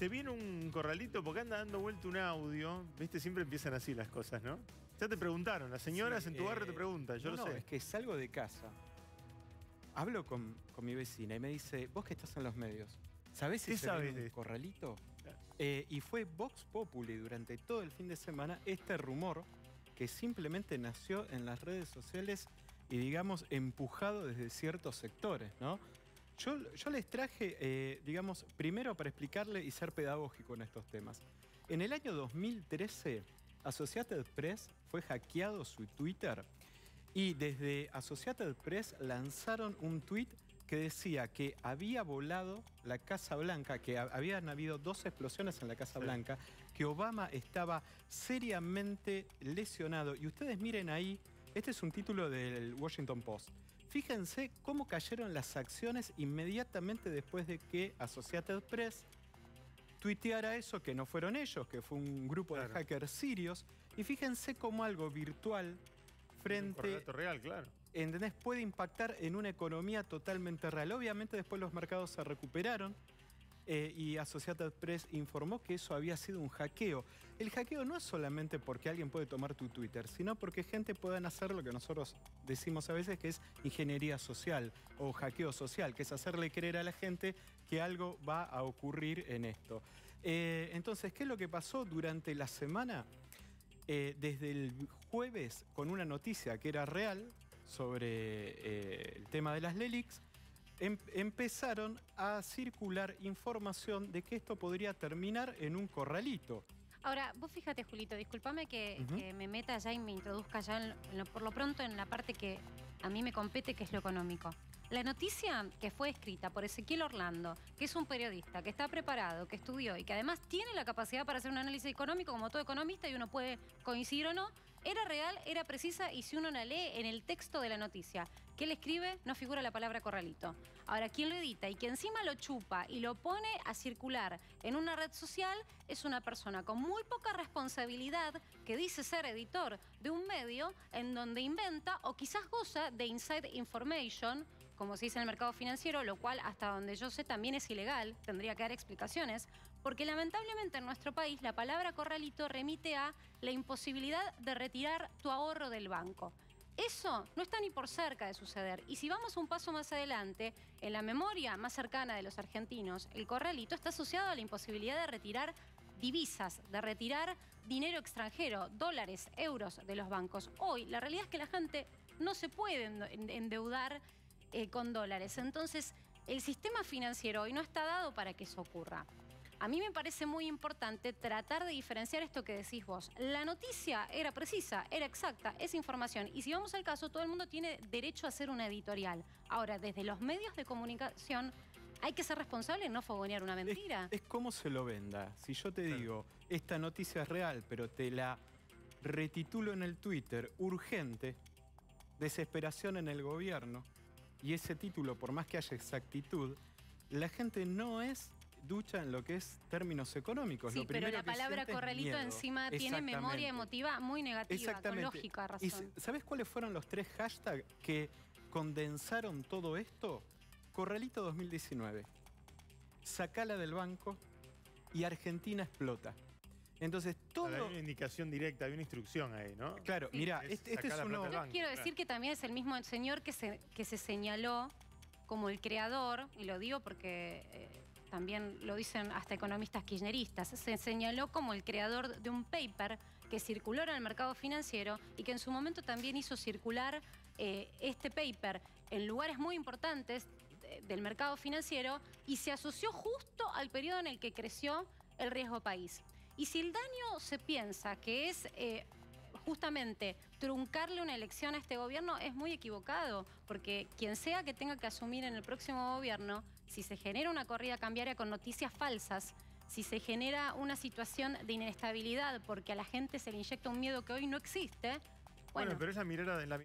se viene un corralito porque anda dando vuelta un audio. Viste, siempre empiezan así las cosas, ¿no? Ya te preguntaron, las señoras Sí, en tu barrio te eh, preguntan, yo no, lo no, sé. es que salgo de casa, hablo con, con mi vecina y me dice, vos que estás en los medios, ¿sabés si ¿Qué se sabes viene un corralito? Eh, y fue Vox Populi durante todo el fin de semana este rumor que simplemente nació en las redes sociales y digamos empujado desde ciertos sectores, ¿no? Yo, yo les traje, eh, digamos, primero para explicarle y ser pedagógico en estos temas. En el año 2013, Associated Press fue hackeado su Twitter y desde Associated Press lanzaron un tweet que decía que había volado la Casa Blanca, que ha- habían habido dos explosiones en la Casa. Blanca, que Obama estaba seriamente lesionado. Y ustedes miren ahí, este es un título del Washington Post. Fíjense cómo cayeron las acciones inmediatamente después de que Associated Press tuiteara eso, que no fueron ellos, que fue un grupo de hackers sirios. Y fíjense cómo algo virtual Un frente corralato real, claro. ¿entendés? Puede impactar en una economía totalmente real. Obviamente después los mercados se recuperaron eh, y Associated Press informó que eso había sido un hackeo. El hackeo no es solamente porque alguien puede tomar tu Twitter, sino porque gente puede hacer lo que nosotros decimos a veces que es ingeniería social o hackeo social, que es hacerle creer a la gente que algo va a ocurrir en esto. Eh, entonces, ¿qué es lo que pasó durante la semana? Eh, desde el jueves con una noticia que era real sobre el tema de las LELIX, em- empezaron a circular información de que esto podría terminar en un corralito. Ahora, vos fíjate, Julito, discúlpame que, me meta ya y me introduzca ya en lo- por lo pronto en la parte que a mí me compete, que es lo económico. La noticia que fue escrita por Ezequiel Orlando, que es un periodista, que está preparado, que estudió y que además tiene la capacidad para hacer un análisis económico como todo economista y uno puede coincidir o no, era real, era precisa y si uno la lee en el texto de la noticia que él escribe, no figura la palabra corralito. Ahora, quien lo edita y que encima lo chupa y lo pone a circular en una red social es una persona con muy poca responsabilidad que dice ser editor de un medio en donde inventa o quizás goza de inside information como se dice en el mercado financiero, lo cual hasta donde yo sé también es ilegal, tendría que dar explicaciones, porque lamentablemente en nuestro país la palabra corralito remite a la imposibilidad de retirar tu ahorro del banco. Eso no está ni por cerca de suceder. Y si vamos un paso más adelante, en la memoria más cercana de los argentinos, el corralito está asociado a la imposibilidad de retirar divisas, de retirar dinero extranjero, dólares, euros de los bancos. Hoy la realidad es que la gente no se puede ende- endeudar eh, con dólares. Entonces, el sistema financiero hoy no está dado para que eso ocurra. A mí me parece muy importante tratar de diferenciar esto que decís vos. La noticia era precisa, era exacta, es información. Y si vamos al caso, todo el mundo tiene derecho a hacer una editorial. Ahora, desde los medios de comunicación, hay que ser responsable en no fogonear una mentira. es como se lo venda. Si yo te digo, esta noticia es real, pero te la retitulo en el Twitter, urgente, desesperación en el gobierno, y ese título, por más que haya exactitud, la gente no es ducha en lo que es términos económicos. Sí, Lo pero la palabra corralito encima tiene memoria emotiva muy negativa, con lógica ¿Y razón. sabes cuáles fueron los tres hashtags que condensaron todo esto? Corralito 2019, Sacala del banco y Argentina explota. Entonces, Hay todo... una indicación directa, hay una instrucción ahí, ¿no? Claro, Sí. mira, Es este, este es uno... Yo banco, quiero claro. decir que también es el mismo señor que se, que se señaló como el creador, y lo digo porque eh, también lo dicen hasta economistas kirchneristas, se señaló como el creador de un paper que circuló en el mercado financiero y que en su momento también hizo circular eh, este paper en lugares muy importantes de- del mercado financiero y se asoció justo al periodo en el que creció el riesgo país. Y si el daño se piensa que es eh, justamente truncarle una elección a este gobierno es muy equivocado, porque quien sea que tenga que asumir en el próximo gobierno, si se genera una corrida cambiaria con noticias falsas, si se genera una situación de inestabilidad porque a la gente se le inyecta un miedo que hoy no existe, Bueno, bueno, pero esa mirada en la